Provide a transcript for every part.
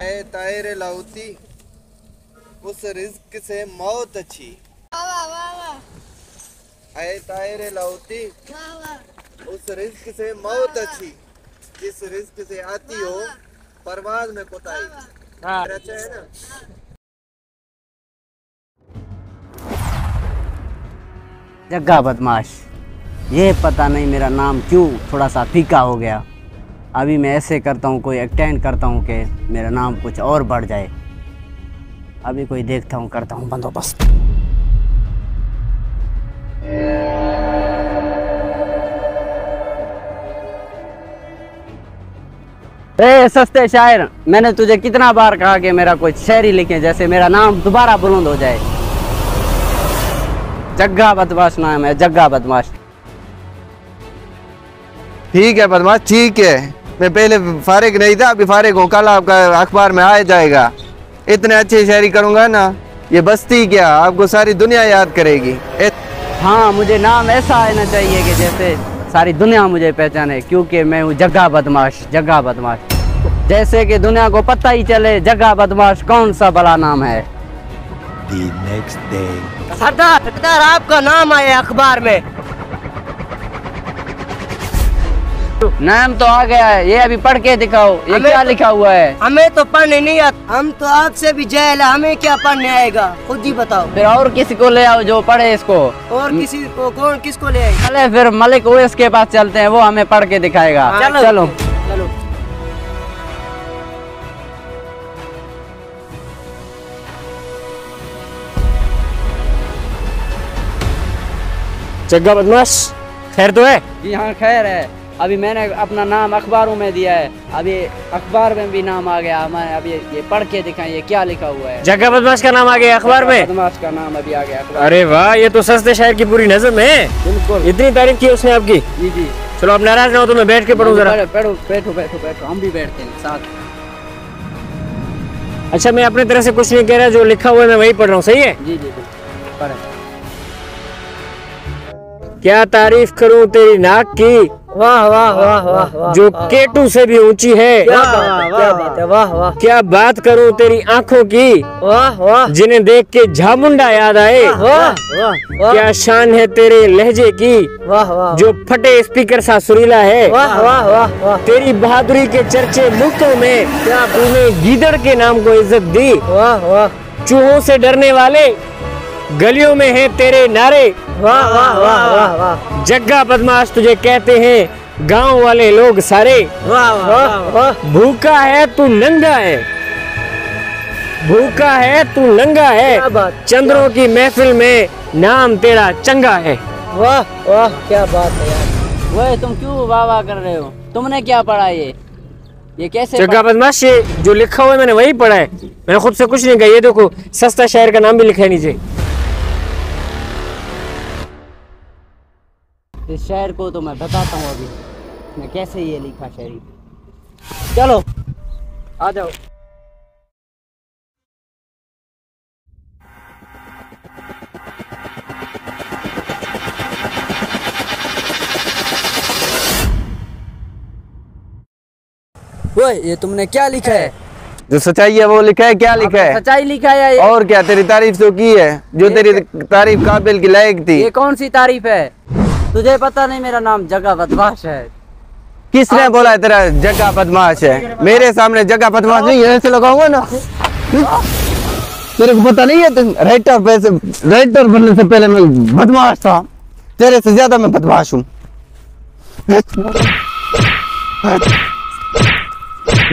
ऐ तायर लाउती। उस रिज्क से मौत अच्छी। वाह वाह वाह वाह। ऐ तायर लाउती। वाह वाह। उस रिज्क से मौत अच्छी। जिस रिज्क से आती हो परवाज में कोताही। हाँ। अच्छा है ना? जग्गा बदमाश। ये पता नहीं मेरा नाम क्यों थोड़ा सा फीका हो गया। अभी मैं ऐसे करता हूँ, कोई एक्टेंड करता हूँ कि मेरा नाम कुछ और बढ़ जाए। अभी कोई देखता हूँ, करता हूँ बंदोबस्त। ए, सस्ते शायर, मैंने तुझे कितना बार कहा कि मेरा कोई शायरी लिखे जैसे मेरा नाम दोबारा बुलंद हो जाए। जग्गा बदमाश नाम है, जग्गा बदमाश। ठीक है बदमाश, ठीक है। मैं पहले फारिग नहीं था अभी फारिग हूँ कल आपका अखबार में आ जाएगा। इतने अच्छी शायरी करूँगा ना ये बस्ती क्या आपको सारी दुनिया याद करेगी। हाँ मुझे नाम ऐसा आना चाहिए कि जैसे सारी दुनिया मुझे पहचाने क्योंकि मैं हूँ जग्गा बदमाश जग्गा बदमाश। जैसे कि दुनिया को पता ही चले जग्गा बदमाश कौन सा बड़ा नाम है. सरदार सरदार आपका नाम आया अखबार में। नाम तो आ गया है। ये अभी पढ़ के दिखाओ। ये क्या तो- लिखा हुआ है? हमें तो पढ़ने नहीं आता हम तो आपसे भी जहल है। हमें क्या पढ़ने आएगा? खुद ही बताओ। फिर और किसी को ले आओ जो पढ़े इसको। और किसी को कौन किसको ले आएगा? चले फिर मलिक ओएस के पास चलते हैं। वो हमें पढ़ के दिखाएगा। हाँ, चलो। चलो। चलो। जग्गा बदमाश। खैर तो है। जी हाँ खैर है। अभी मैंने अपना नाम अखबारों में दिया है। अभी अखबार में भी नाम आ गया। हमारे अभी ये पढ़ के दिखाएँ ये क्या लिखा हुआ है। जग्गा बदमाश का नाम आ गया अखबार में। बदमाश का नाम अभी आ गया अरे वाह ये तो सस्ते शहर की पूरी नजम है। बिल्कुल। इतनी तारीफ़ की उसने आपकी? जी जी। चलो आप नाराज़ ना हो तो मैं बैठ के पढ़ूं जरा। बैठो बैठो बैठो बैठो बैठो हम भी बैठते हैं साथ। अच्छा मैं अपने तरह से कुछ नहीं कह रहा जो लिखा हुआ है मैं वही पढ़ रहा हूँ सही है? जी जी। पढ़े। क्या तारीफ़ करूँ तेरी नाक की? वाह वाह वाह वाह जो केटू से भी ऊँची है क्या बात है वाह वाह क्या बात करूँ तेरी आँखों की वाह वाह जिन्हें देख के झामुंडा याद आए वाह वाह क्या शान है तेरे लहजे की वाह वाह जो फटे स्पीकर सा सुरीला है वाह वाह वाह वाह तेरी बहादुरी के चर्चे मुल्कों में क्या तूने गीदड़ के नाम को इज़्ज़त दी वाह वाह चूहों से डरने वाले गलियों में है तेरे नारे। वाह वाह वाह वाह वाह जग्गा बदमाश तुझे कहते हैं गाँव वाले लोग सारे। वाह वाह वाह भूखा है तू नंगा है। भूखा है तू नंगा है। चंद्रों की महफिल में नाम तेरा चंगा है। वाह वाह क्या बात है यार। वो तुम क्यों वाह वाह कर रहे हो? तुमने क्या पढ़ा ये? ये कैसे जग्गा बदमाश ये जो लिखा हुआ है मैंने वही पढ़ा है। मैंने खुद से कुछ नहीं कहा। ये देखो सस्ता शहर का नाम भी लिखा है नीचे। इस शहर को तो मैं बताता हूँ अभी। मैं कैसे ये लिखा शायरी चलो आ जाओ। वो ये तुमने क्या लिखा है? जो सच्चाई है वो लिखा है क्या लिखा है? सच्चाई लिखा है ये और क्या तेरी तारीफ़ तो की है? जो तेरी तारीफ़ काबिल की लायक थी। ये कौन सी तारीफ़ है? तुझे पता नहीं मेरा नाम जगह बदमाश है। किसने बोला है तेरा जगह बदमाश है? मेरे सामने जगह बदमाश नहीं है ऐसे लगाऊँगा ना। तेरे को पता नहीं है तुम राइटर पैसे राइटर बनने से पहले मैं बदमाश था। तेरे से ज़्यादा मैं बदमाश हूँ।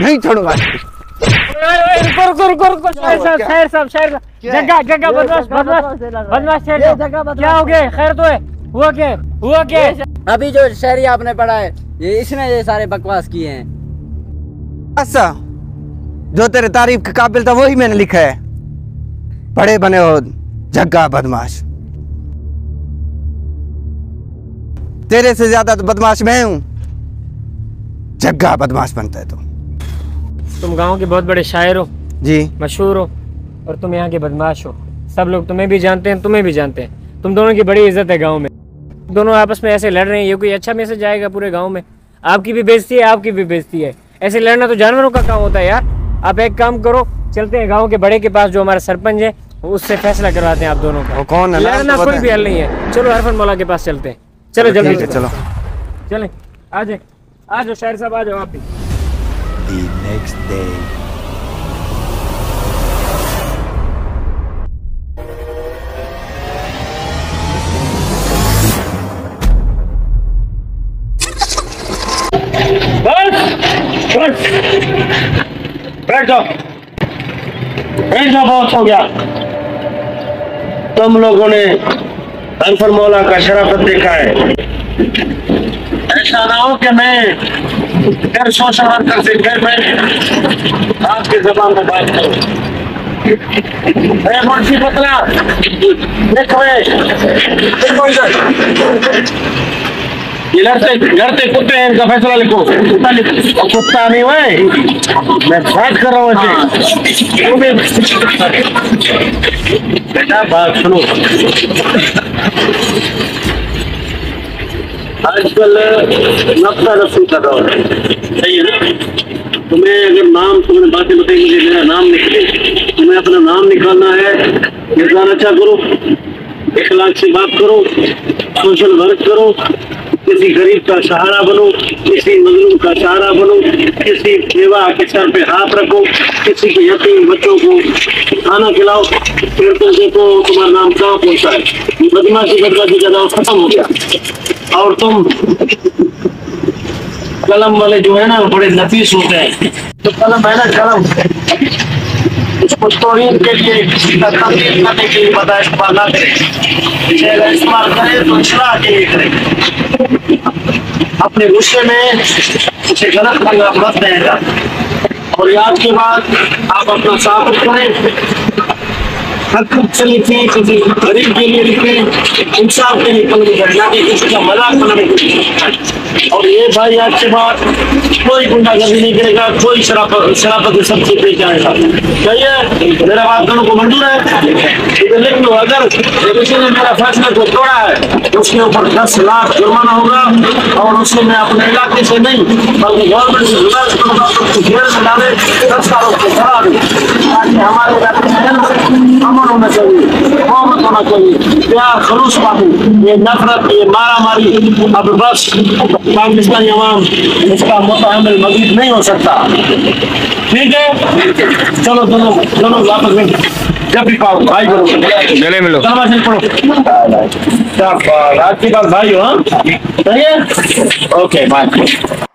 नहीं छोड़ूँगा रुको रुको रुको रुको शहर साहब शहर साहब शहर साहब। जगह जगह बदमाश बदमाश बदमाश शहर साहब। बदमाश क्या हो गया? खैर तो है। हुआ क्या? हुआ क्या? अभी जो शहरी आपने पढ़ा है ये इसने ये सारे बकवास किए हैं। अच्छा जो तेरे तारीफ़ के काबिल था वही मैंने लिखा है। बड़े बने हो जग्गा बदमाश। तेरे से ज़्यादा तो बदमाश मैं हूँ। जग्गा बदमाश बनता है तो। तुम गाँव के बहुत बड़े शायर हो जी। मशहूर हो और तुम यहाँ के बदमाश हो। सब लोग तुम्हें भी जानते हैं तुम्हें भी जानते हैं। तुम दोनों की बड़ी इज़्ज़त है गाँव में। दोनों आपस में ऐसे लड़ रहे हैं ये कोई अच्छा मैसेज आएगा पूरे गाँव में? आपकी भी बेइज्जती है आपकी भी बेइज्जती है। ऐसे लड़ना तो जानवरों का काम होता है यार। आप एक काम करो चलते हैं गाँव के बड़े के पास जो हमारा सरपंच है उससे फैसला करवाते हैं आप दोनों का। वो कौन है? लड़ना तो कोई भी हल नहीं है। चलो अरफन मौला के पास चलते हैं। चलो जल्दी। चलो। चलें। आ जाए। आ जाओ शायर साहब आ जाओ आप भी। The next day. बैठ जाओ बहुत हो गया। तुम लोगों ने अनफर मौला का शराफत देखा है। ऐसा ना हो कि मैं फिर सोशल वर्कर से फिर मैं आपके जबान में बात करूँ। ए मुंशी पतला, देखो देखो इधर ये लड़ते लड़ते कुत्ते हैं, इनका फैसला लिखो। कुत्ता लिखो नहीं हुए मैं बात कर रहा हूँ बेटा, बात सुनो। आजकल नफ्ता नफ्सी का दौर है। सही है ना? तुम्हें अगर नाम, तुमने बातें बताई मुझे, मेरा नाम निकले। तुम्हें अपना नाम निकालना है। निकाल अच्छा करो। इखलाक से बात करो। सोशल वर्क करो। किसी गरीब का सहारा बनो, किसी मजलूम का सहारा बनो, किसी बेवा के सर पे हाथ रखो, किसी के यतीम बच्चों को खाना खिलाओ, फिर तुम देखो तुम्हारा नाम कहाँ पहुँचा है। बदमाशी बदमाशी का नाम खत्म हो गया। और तुम कलम वाले जो है ना, बड़े नफीस होते हैं। तो कलम है ना, कलम। उसको लिए करने के लिए इस्तेमाल करें तो के लिए करें अपने गुस्से में उसे गलत करना मत देगा और याद के बाद आप अपना साबित करें हकीकत किसी गरीब के लिए लिखें इंसाफ के लिए करना कि किसी का मज़ाक बनाने के लिए। और ये भाई आज के बाद कोई गुंडागर्दी नहीं करेगा, कोई शराफत शराफत सब चीज़ नहीं जाएगा चाहिए मेरा बात दोनों को मंजूर है? इधर लिख लो अगर किसी ने मेरा फैसले को तोड़ा है, उसके ऊपर दस लाख जुर्माना होगा और उसे मैं अपने इलाके से नहीं, बल्कि गवर्नमेंट से गुजारिश करूँगा तो जेल में डाले, दस सालों को सजा दे ताकि हमारे इलाके में अमन होना चाहिए मोहब्बत होना चाहिए, प्यार, खलूस पानी ये नफरत, ये मारा मारी अब बस पाकिस्तानी अवाम इसका मुतहमल मजीद नहीं हो सकता। ठीक है? चलो दोनों दोनों वापस में जब भी पाओ भाई करो गले मिलो। पढ़ो। क्या बात, आज की बात भाई हो हाँ? सही है? Okay bye